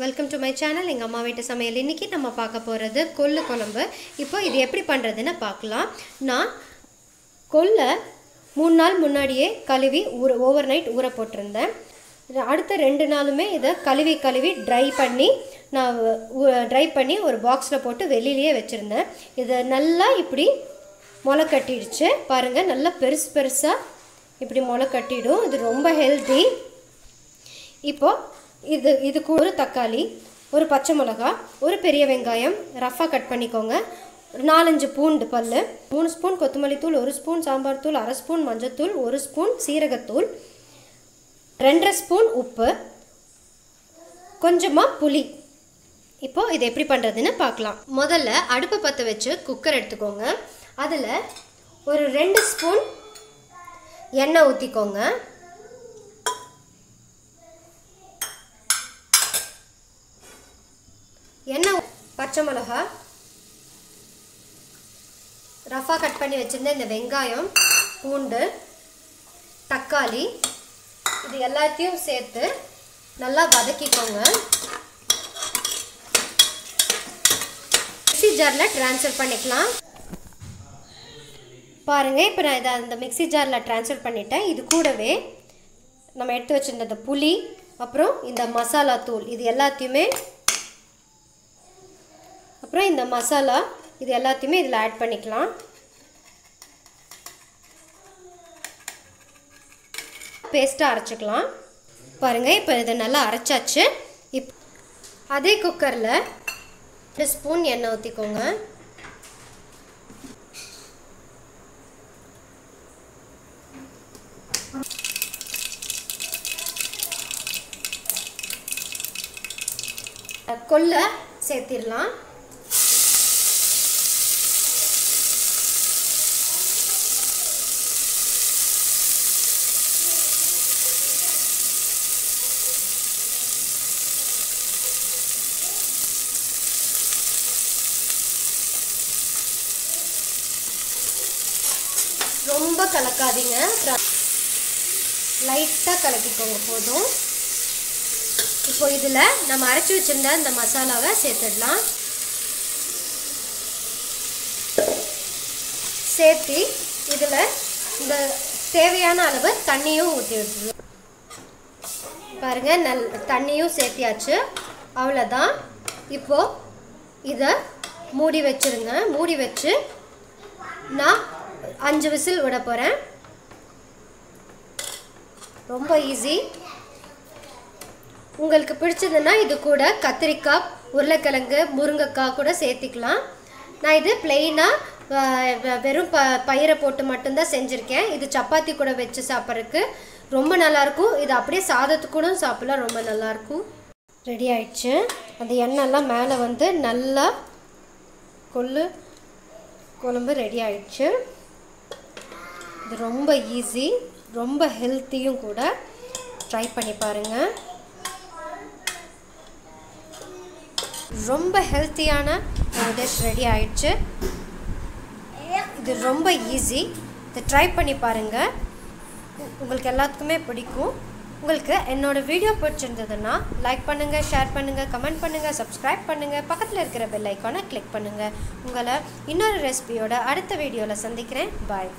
Welcome to my channel எங்கள் அம்மா வீட்டு சமையல். இன்றைக்கி நம்ம பார்க்க போகிறது கொள்ளு குழம்பு. இப்போ இது எப்படி பண்ணுறதுன்னு பார்க்கலாம். நான் கொல்லை மூணு நாள் முன்னாடியே கழுவி ஊற ஓவர் நைட் ஊற போட்டிருந்தேன். அடுத்த ரெண்டு நாளுமே இதை கழுவி கழுவி ட்ரை பண்ணி நான் ட்ரை பண்ணி ஒரு பாக்ஸில் போட்டு வெளியிலேயே வச்சுருந்தேன். இதை நல்லா இப்படி முளை கட்டிடுச்சு. பாருங்கள் நல்லா பெருசு பெருசாக இப்படி முளை கட்டிடும். இது ரொம்ப ஹெல்தி இப்போது இது இதுக்கு ஒரு தக்காளி ஒரு பச்சை மிளகா ஒரு பெரிய வெங்காயம். ரஃபாக கட் பண்ணிக்கோங்க. ஒரு நாலஞ்சு பூண்டு பல் மூணு ஸ்பூன் கொத்தமல்லி தூள் ஒரு ஸ்பூன் சாம்பார் தூள் அரை ஸ்பூன் மஞ்சத்தூள் ஒரு ஸ்பூன் சீரகத்தூள் ரெண்டரை ஸ்பூன் உப்பு கொஞ்சமாக புளி. இப்போது இது எப்படி பண்ணுறதுன்னு பார்க்கலாம். முதல்ல அடுப்பை பற்ற வச்சு குக்கர் எடுத்துக்கோங்க. அதில் ஒரு ரெண்டு ஸ்பூன் எண்ணெய் ஊற்றிக்கோங்க எண்ணெய் பச்சை மிளகா ரஃபாக கட் பண்ணி வச்சுருந்த இந்த வெங்காயம் பூண்டு தக்காளி இது எல்லாத்தையும் சேர்த்து நல்லா வதக்கிக்கோங்க. மிக்சி ஜாரில் ட்ரான்ஸ்ஃபர் பண்ணிக்கலாம். பாருங்கள் இப்போ நான் இதை அந்த மிக்சி ஜாரில் ட்ரான்ஸ்ஃபர் பண்ணிட்டேன். இது கூடவே நம்ம எடுத்து வச்சுருந்த புளி அப்புறம் இந்த மசாலா தூள் இது எல்லாத்தையுமே அப்புறம் இந்த மசாலா இது எல்லாத்தையுமே இதில் ஆட் பண்ணிக்கலாம். பேஸ்ட்டாக அரைச்சிக்கலாம். பாருங்கள் இப்போ இதை நல்லா அரைச்சாச்சு. இப் அதே குக்கரில் ரெண்டு ஸ்பூன் எண்ணெய் ஊற்றிக்கோங்க கொல்லை சேர்த்திடலாம். ரொம்ப கலக்காதீங்க. லைட்டாக கலக்கிக்கோங்க போதும். இப்போ இதில் நம்ம அரைச்சி வச்சுருந்த இந்த மசாலாவை சேர்த்துடலாம். சேர்த்து இதில் இந்த தேவையான அளவு தண்ணியும் ஊற்றி விட்டுருவோம் பாருங்கள் நல் தண்ணியும் சேர்த்தியாச்சு. அவ்வளோதான் இப்போது இதை மூடி வச்சுருங்க. மூடி வச்சு நான் அஞ்சு விசில் விட போகிறேன் ரொம்ப ஈஸி உங்களுக்கு பிடிச்சதுன்னா இது கூட கத்திரிக்காய் உருளைக்கிழங்கு முருங்கைக்காய் கூட சேர்த்திக்கலாம். நான் இது பிளெயினாக வெறும் ப பயிரை போட்டு மட்டும்தான் செஞ்சுருக்கேன். இது சப்பாத்தி கூட வச்சு சாப்பிட்றதுக்கு ரொம்ப நல்லாயிருக்கும். இது அப்படியே சாதத்துக்கு கூட சாப்பிட்லாம். ரொம்ப நல்லாயிருக்கும். ரெடி ஆயிடுச்சு. அந்த எண்ணெய்லாம் மேலே வந்து நல்லா கொள்ளு குழம்பு ரெடி ஆயிடுச்சு. இது ரொம்ப ஈஸி ரொம்ப ஹெல்த்தியும் கூட ட்ரை பண்ணி பாருங்கள் ரொம்ப ஹெல்த்தியான டிஷ் ரெடி ஆயிடுச்சு. இது ரொம்ப ஈஸி இதை ட்ரை பண்ணி பாருங்கள் உங்களுக்கு எல்லாத்துக்குமே பிடிக்கும். உங்களுக்கு என்னோடய வீடியோ பிடிச்சிருந்ததுன்னா லைக் பண்ணுங்கள் ஷேர் பண்ணுங்கள் கமெண்ட் பண்ணுங்கள் சப்ஸ்கிரைப் பண்ணுங்கள் பக்கத்தில் இருக்கிற பெல் ஐக்கானை கிளிக் பண்ணுங்கள் உங்களை இன்னொரு ரெசிபியோட அடுத்த வீடியோவில் சந்திக்கிறேன். பாய்